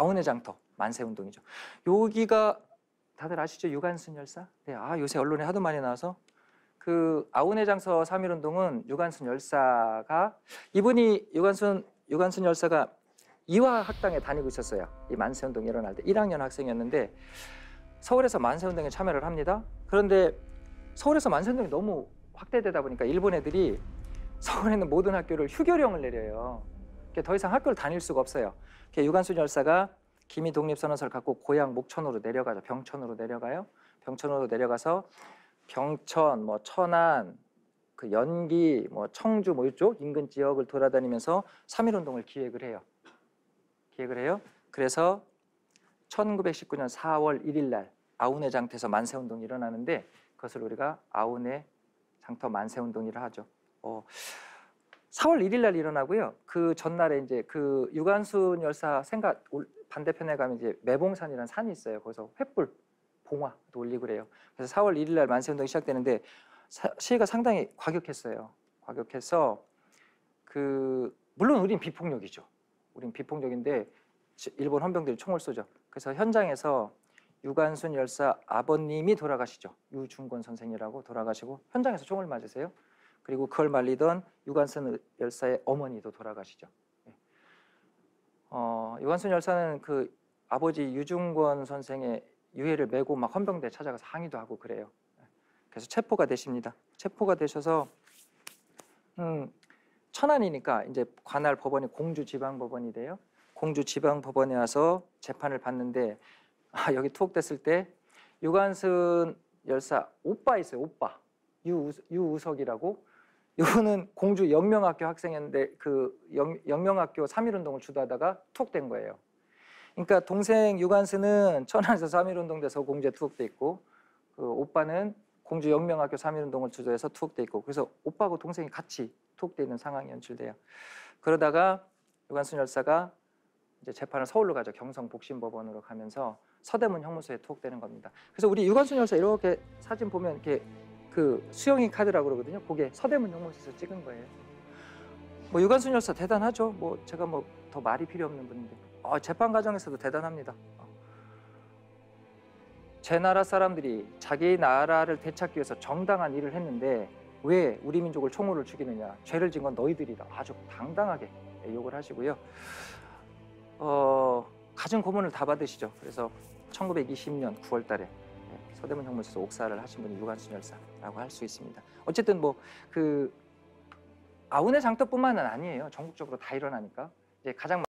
아우네 장터 만세 운동이죠. 여기가 다들 아시죠? 유관순 열사? 네, 아 요새 언론에 하도 많이 나와서 그 아우네 장서 3.1 운동은 유관순 열사가 이분이 유관순 유관순 열사가 이화 학당에 다니고 있었어요. 이 만세 운동이 일어날 때 1학년 학생이었는데 서울에서 만세 운동에 참여를 합니다. 그런데 서울에서 만세 운동이 너무 확대되다 보니까 일본 애들이 서울에 있는 모든 학교를 휴교령을 내려요. 더 이상 학교를 다닐 수가 없어요. 유관순 열사가 기미 독립선언서를 갖고 고향 목천으로 내려가죠. 병천으로 내려가요. 병천으로 내려가서 병천, 뭐 천안, 그 연기, 뭐 청주 뭐 이쪽 인근 지역을 돌아다니면서 3.1 운동을 기획을 해요. 기획을 해요. 그래서 1919년 4월 1일 날 아우네 장터에서 만세 운동이 일어나는데 그것을 우리가 아우네 장터 만세 운동이라 하죠. 어, 4월 1일 날 일어나고요. 그 전날에 이제 그 유관순 열사 생각 올- 반대편에 가면 이제 매봉산이라는 산이 있어요. 거기서 횃불 봉화도 올리고 그래요. 그래서 4월 1일 날 만세 운동이 시작되는데 사- 시위가 상당히 과격했어요. 과격해서 그 물론 우린 비폭력이죠. 우린 비폭력인데 지- 일본 헌병들이 총을 쏘죠. 그래서 현장에서 유관순 열사 아버님이 돌아가시죠. 유중권 선생이라고 돌아가시고 현장에서 총을 맞으세요. 그리고 그걸 말리던 유관순 열사의 어머니도 돌아가시죠. 예. 어, 유관순 열사는 그 아버지 유중권 선생의 유해를 메고 막 헌병대에 찾아가서 항의도 하고 그래요. 예. 그래서 체포가 되십니다. 체포가 되셔서 음, 천안이니까 이제 관할 법원이 공주 지방 법원이 돼요. 공주 지방 법원에 와서 재판을 받는데 아, 여기 투옥됐을 때 유관순 열사 오빠 있어요. 오빠 유 유우석이라고 이거는 공주 영명학교 학생이었는데 그 영, 영명학교 3.1 운동을 주도하다가 투옥된 거예요. 그러니까 동생 유관순은 천안에서 3.1 운동 돼서 공주에 투옥돼 있고 그 오빠는 공주 영명학교 3.1 운동을 주도해서 투옥돼 있고 그래서 오빠하고 동생이 같이 투옥돼 있는 상황이 연출돼요. 그러다가 유관순 열사가 이제 재판을 서울로 가죠. 경성 복심법원으로 가면서 서대문 형무소에 투옥되는 겁니다. 그래서 우리 유관순 열사 이렇게 사진 보면 이렇게 그 수영이 카드라고 그러거든요. 그게 서대문 형무소에서 찍은 거예요. 뭐 유관순 열사 대단하죠. 뭐 제가 뭐 더 말이 필요 없는 분인데 어, 재판 과정에서도 대단합니다. 어. 제 나라 사람들이 자기 나라를 되찾기 위해서 정당한 일을 했는데 왜 우리 민족을 총으로 죽이느냐? 죄를 진 건 너희들이다. 아주 당당하게 욕을 하시고요. 어, 가진 고문을 다 받으시죠. 그래서 1920년 9월 달에 서대문 형무소에서 옥사를 하신 분이 유관순 열사라고 할 수 있습니다. 어쨌든 뭐 그 아우네 장터뿐만은 아니에요. 전국적으로 다 일어나니까 이제 가장